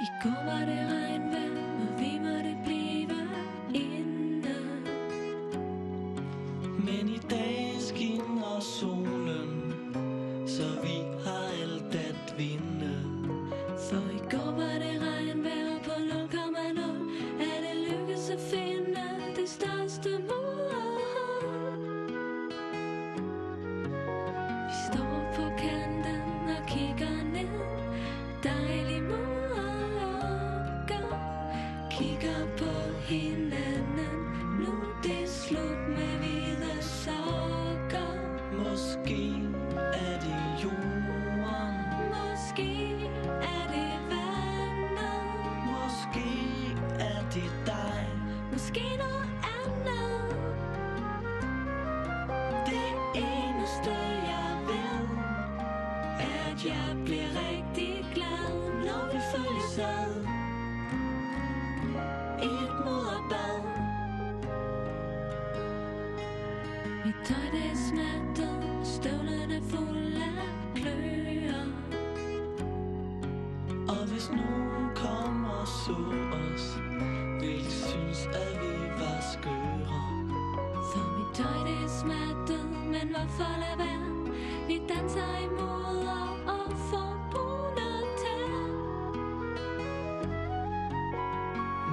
I går var det regnvejr, men vi måtte blive inde. Men i dag skinner solen, så vi har alt at vinde. For i går var det regnvejr, på 0,0 er det lykkedes at finde det største mål. Vi står på kanten og kigger ned, dejlig hinanden, nu det slut med hvide sokker. Måske er det jorden, Måske er det vandet, måske er det dig. måske noget andet. Det eneste jeg ved, Er at jeg bliver rigtig glad, når vi følges ad. Mit tøj det er smattet, støvlerne af kløer. Og hvis nogen kommer og så os, vil synes, at vi var skøre. For mit tøj det er smattet, men hvorfor lade være? Vi danser i moder og får tær.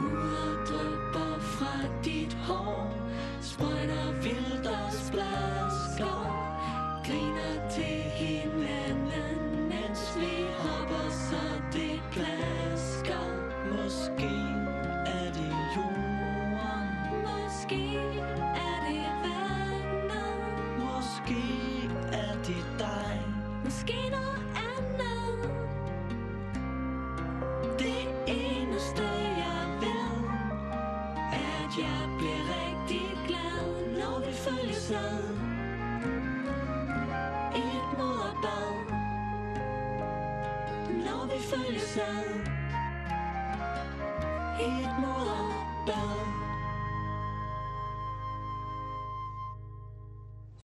Mudder drypper fra dit hår, eneste jeg ved, at jeg bliver rigtig glad, når vi følges ad. i et moderbad. Når vi følges ad. I et moderbad.